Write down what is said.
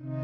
you